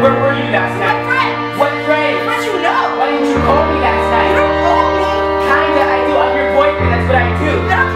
Where were you last night? My friends. What friends? How'd you know? Why didn't you call me last night? You don't call me. Kinda, I do. I'm your boyfriend. That's what I do.